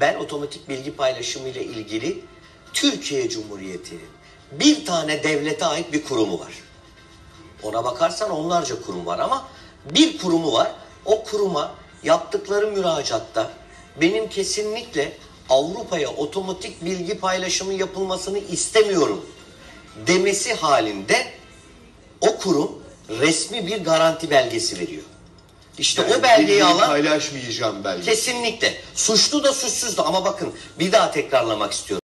Ben otomatik bilgi paylaşımı ile ilgili Türkiye Cumhuriyeti'nin bir tane devlete ait bir kurumu var. Ona bakarsan onlarca kurum var ama bir kurumu var. O kuruma yaptıkları müracaatta benim kesinlikle Avrupa'ya otomatik bilgi paylaşımı yapılmasını istemiyorum demesi halinde o kurum resmi bir garanti belgesi veriyor. İşte o belgeyi alan paylaşmayacağım belge. kesinlikle suçlu da suçsuz da ama bakın bir daha tekrarlamak istiyorum.